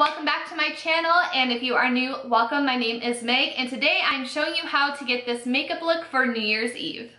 welcome back to my channel and if you are new, welcome. My name is Meg and today I'm showing you how to get this makeup look for New Year's Eve.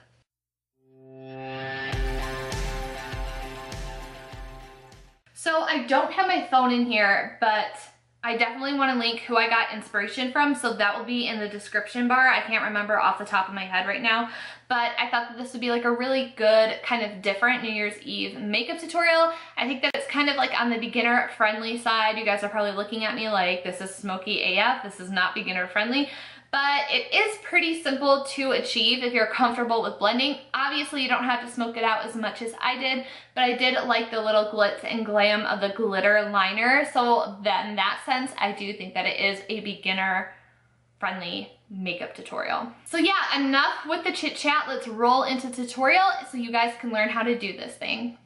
So I don't have my phone in here, but I definitely want to link who I got inspiration from, so that will be in the description bar. I can't remember off the top of my head right now, but I thought that this would be like a really good kind of different New Year's Eve makeup tutorial. I think that it's kind of like on the beginner friendly side. You guys are probably looking at me like this is smoky AF, this is not beginner friendly, but it is pretty simple to achieve if you're comfortable with blending. Obviously, you don't have to smoke it out as much as I did, but I did like the little glitz and glam of the glitter liner. So then in that sense, I do think that it is a beginner friendly makeup tutorial. So yeah, enough with the chit chat. Let's roll into tutorial so you guys can learn how to do this thing.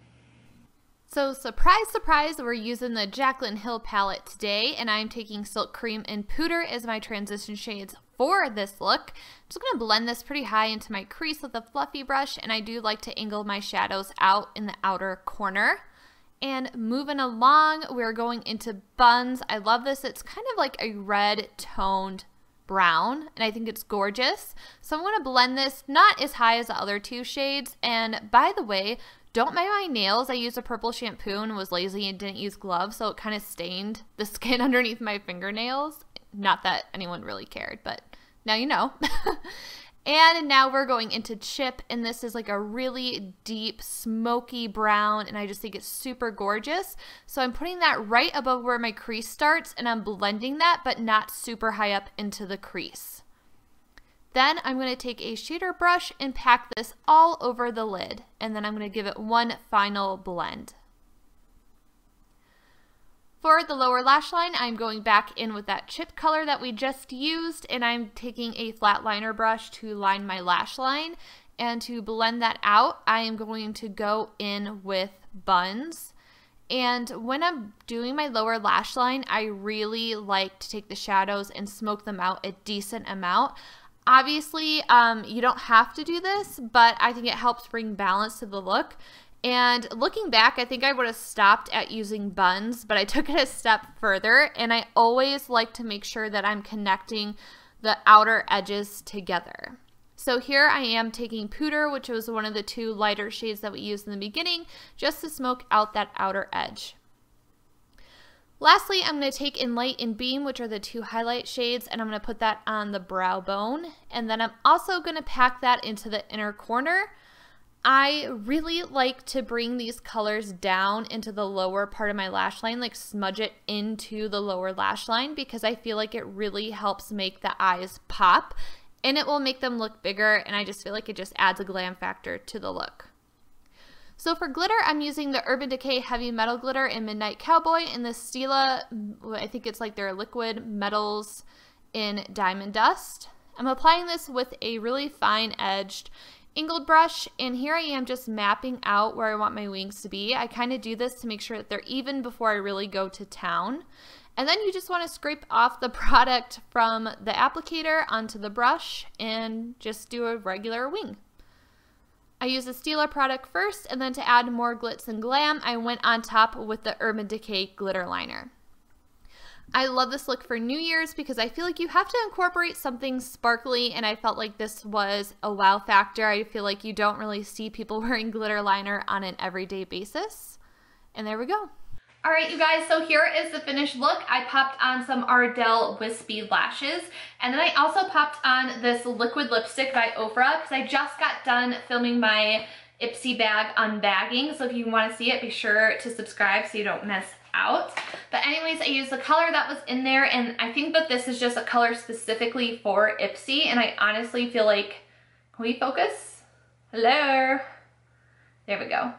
So surprise, surprise, we're using the Jaclyn Hill palette today, and I'm taking Silk Cream and Poudre as my transition shades for this look. I'm just going to blend this pretty high into my crease with a fluffy brush, and I do like to angle my shadows out in the outer corner. And moving along, we're going into Buns. I love this. It's kind of like a red toned brown and I think it's gorgeous. So I'm going to blend this not as high as the other two shades and by the way don't mind my nails. I used a purple shampoo and was lazy and didn't use gloves, so it kind of stained the skin underneath my fingernails. Not that anyone really cared, but now you know. and now we're going into chip, and this is like a really deep, smoky brown, and I just think it's super gorgeous. So I'm putting that right above where my crease starts, and I'm blending that, but not super high up into the crease. Then I'm going to take a shader brush and pack this all over the lid and then I'm going to give it one final blend. For the lower lash line, I'm going back in with that chip color that we just used and I'm taking a flat liner brush to line my lash line. And to blend that out, I am going to go in with buns. And when I'm doing my lower lash line, I really like to take the shadows and smoke them out a decent amount. Obviously, um, you don't have to do this, but I think it helps bring balance to the look. And looking back, I think I would have stopped at using buns, but I took it a step further. And I always like to make sure that I'm connecting the outer edges together. So here I am taking Poudre, which was one of the two lighter shades that we used in the beginning, just to smoke out that outer edge. Lastly, I'm going to take in Light and Beam, which are the two highlight shades, and I'm going to put that on the brow bone. And then I'm also going to pack that into the inner corner. I really like to bring these colors down into the lower part of my lash line, like smudge it into the lower lash line because I feel like it really helps make the eyes pop and it will make them look bigger and I just feel like it just adds a glam factor to the look. So for glitter, I'm using the Urban Decay Heavy Metal Glitter in Midnight Cowboy and the Stila, mm, I think it's like their liquid metals in Diamond Dust. I'm applying this with a really fine edged angled brush and here I am just mapping out where I want my wings to be. I kind of do this to make sure that they're even before I really go to town. And then you just want to scrape off the product from the applicator onto the brush and just do a regular wing. I used the Stila product first, and then to add more glitz and glam, I went on top with the Urban Decay glitter liner. I love this look for New Year's because I feel like you have to incorporate something sparkly, and I felt like this was a wow factor. I feel like you don't really see people wearing glitter liner on an everyday basis. And there we go. All right, you guys, so here is the finished look. I popped on some Ardell Wispy Lashes, and then I also popped on this liquid lipstick by Ofra because I just got done filming my Ipsy bag unbagging. So if you want to see it, be sure to subscribe so you don't miss out. But anyways, I used the color that was in there, and I think that this is just a color specifically for Ipsy, and I honestly feel like, can we focus? Hello? There we go.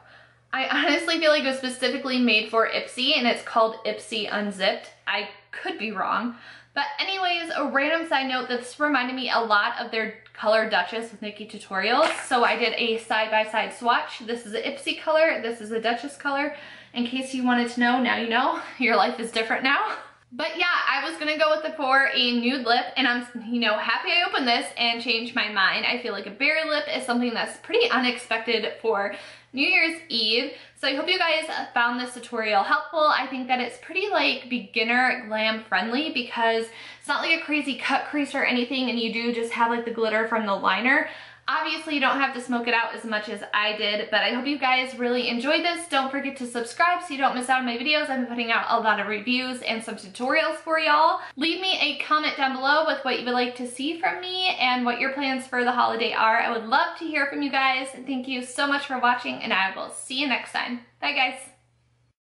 I honestly feel like it was specifically made for Ipsy and it's called Ipsy Unzipped. I could be wrong. But anyways, a random side note, this reminded me a lot of their color Duchess with Nikkie tutorials. So I did a side-by-side -side swatch. This is an Ipsy color, this is a Duchess color. In case you wanted to know, now you know, your life is different now. But yeah, I was gonna go with the Ofra nude lip and I'm, you know, happy I opened this and changed my mind. I feel like a berry lip is something that's pretty unexpected for New Year's Eve. So I hope you guys found this tutorial helpful. I think that it's pretty like beginner glam friendly because it's not like a crazy cut crease or anything and you do just have like the glitter from the liner. Obviously, you don't have to smoke it out as much as I did, but I hope you guys really enjoyed this. Don't forget to subscribe so you don't miss out on my videos. I'm putting out a lot of reviews and some tutorials for y'all. Leave me a comment down below with what you would like to see from me and what your plans for the holiday are. I would love to hear from you guys. Thank you so much for watching, and I will see you next time. Bye, guys.